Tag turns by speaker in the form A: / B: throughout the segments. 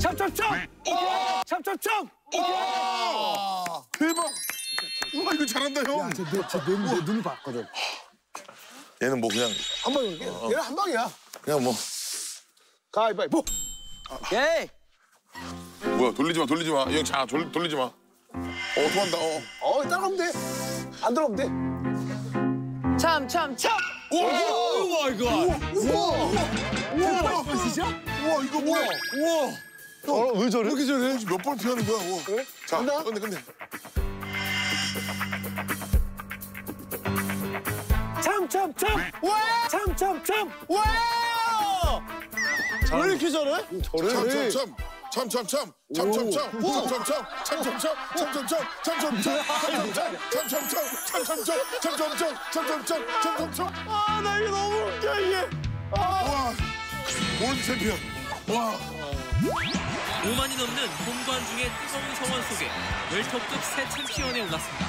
A: 찹찹찹! 찹찹찹!
B: 대박. 우와 이거 잘한다 형.
C: 내 눈이 봤거든.
B: 얘는 뭐 그냥
C: 한 방에 얘는 한 방이야.
B: 그냥 뭐
C: 가위바위보.
A: 오케이.
B: 뭐야 돌리지 마 돌리지 마. 이형자 돌리지 마. 어 통한다. 어.
C: 어 따라가면 돼. 안 들어가면 돼.
A: 참, 참, 참!
B: 오
A: 마이 갓!
C: 우와. 우와. 진짜?
B: 우와 이거 뭐야? 우와.
C: 어, 왜 저래?
B: 이렇게 전에 몇번 피하는 거야? 우와.
C: 그래?
B: 자
C: 간다?
B: 근데 근데
A: 참, 참, 참!
C: 와!
A: 참, 참, 참!
C: 와! 왜 이렇게 잘해? 저래.
B: 참참참 참참참 참참참 참참참 참참참 참참참 참참참 참참참 참참참 참참참 참참참
C: 아, 나 이거 너무 웃겨, 이게.
B: 와 골드 챔피언 와
D: 5만이 넘는 본관 중의 뜨거운 성원 속에 웰터급 새 챔피언에 올랐습니다.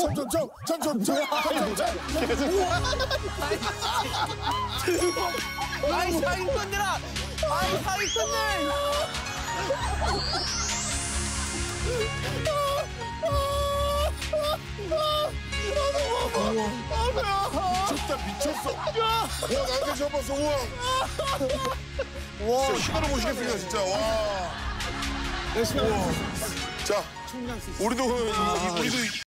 B: 참참참 참참참
A: 아이, 사기꾼들아! 아이, 사기꾼들!
B: 미쳤다 미쳤어. 와 나한테 잡았어. 우와. 와. 시간을 못 쉬겠습니다 진짜. 와.
C: 열심히 하고
B: 자 우리도 그- 우리도